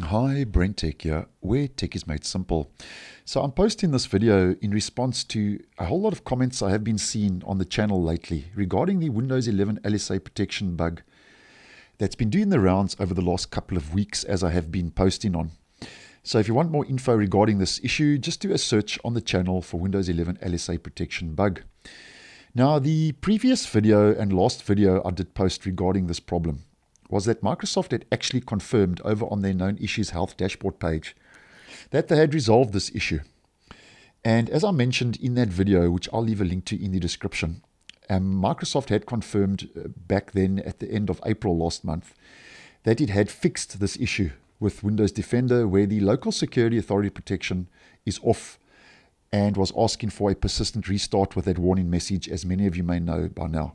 Hi, BrenTech here, where tech is made simple. So I'm posting this video in response to a whole lot of comments I have been seeing on the channel lately regarding the Windows 11 LSA protection bug that's been doing the rounds over the last couple of weeks as I have been posting on. So if you want more info regarding this issue, just do a search on the channel for Windows 11 LSA protection bug. Now, the previous video and last video I did post regarding this problem was that Microsoft had actually confirmed over on their known issues health dashboard page that they had resolved this issue. And as I mentioned in that video, which I'll leave a link to in the description, um, Microsoft had confirmed uh, back then at the end of April last month that it had fixed this issue with Windows Defender, where the local security authority protection is off and was asking for a persistent restart with that warning message, as many of you may know by now.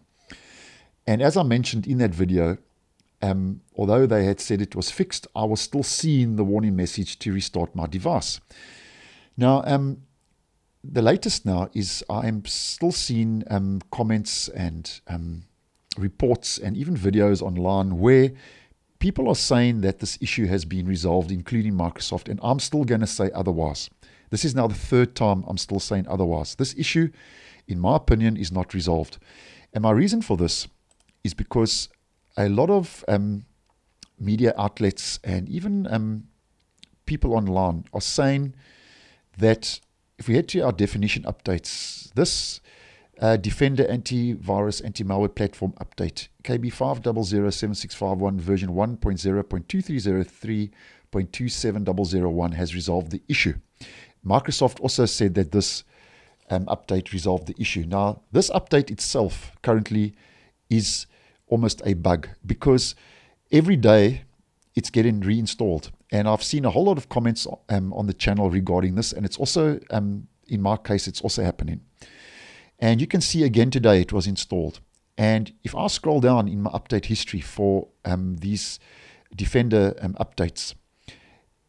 And as I mentioned in that video, um, although they had said it was fixed, I was still seeing the warning message to restart my device. Now, um, the latest now is I'm still seeing um, comments and um, reports and even videos online where people are saying that this issue has been resolved, including Microsoft, and I'm still going to say otherwise. This is now the third time I'm still saying otherwise. This issue, in my opinion, is not resolved. And my reason for this is because a lot of um, media outlets and even um, people online are saying that if we head to our definition updates, this uh, Defender antivirus anti-malware platform update KB500765 version 1.0.2303.27001 has resolved the issue. Microsoft also said that this um, update resolved the issue. Now, this update itself currently is almost a bug because every day it's getting reinstalled. And I've seen a whole lot of comments um, on the channel regarding this, and it's also, um, in my case, it's also happening. And you can see again today it was installed. And if I scroll down in my update history for um, these Defender um, updates,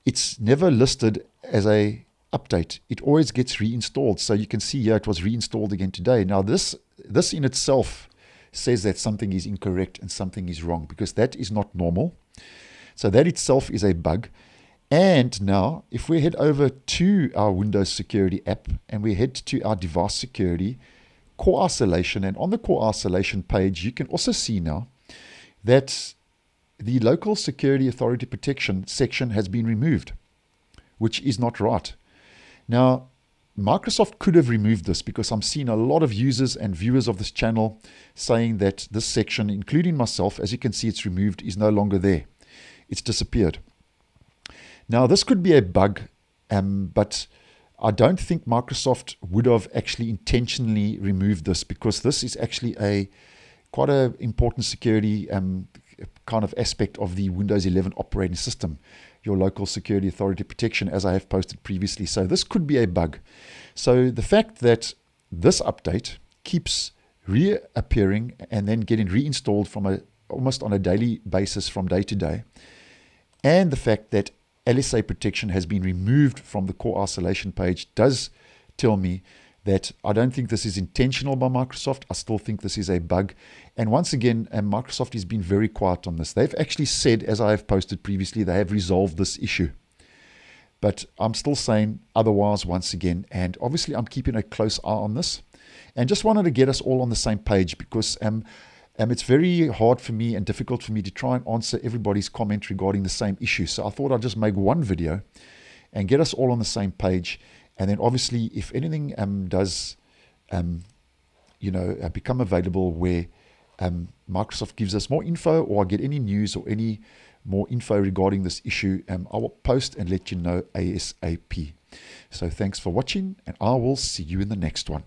it's never listed as a update. It always gets reinstalled. So you can see here it was reinstalled again today. Now this this in itself says that something is incorrect and something is wrong because that is not normal. So that itself is a bug. And now, if we head over to our Windows Security app and we head to our device security, core isolation, and on the core isolation page, you can also see now that the local security authority protection section has been removed, which is not right. Now, Microsoft could have removed this because I'm seeing a lot of users and viewers of this channel saying that this section, including myself, as you can see, it's removed, is no longer there. It's disappeared. Now, this could be a bug, um, but I don't think Microsoft would have actually intentionally removed this because this is actually a quite an important security um, kind of aspect of the Windows 11 operating system your local security authority protection, as I have posted previously. So this could be a bug. So the fact that this update keeps reappearing and then getting reinstalled from a almost on a daily basis from day to day, and the fact that LSA protection has been removed from the core isolation page does tell me that I don't think this is intentional by Microsoft. I still think this is a bug. And once again, uh, Microsoft has been very quiet on this. They've actually said, as I have posted previously, they have resolved this issue. But I'm still saying otherwise once again. And obviously, I'm keeping a close eye on this. And just wanted to get us all on the same page because um, um, it's very hard for me and difficult for me to try and answer everybody's comment regarding the same issue. So I thought I'd just make one video and get us all on the same page and then obviously, if anything um, does, um, you know, uh, become available where um, Microsoft gives us more info or I get any news or any more info regarding this issue, um, I will post and let you know ASAP. So thanks for watching and I will see you in the next one.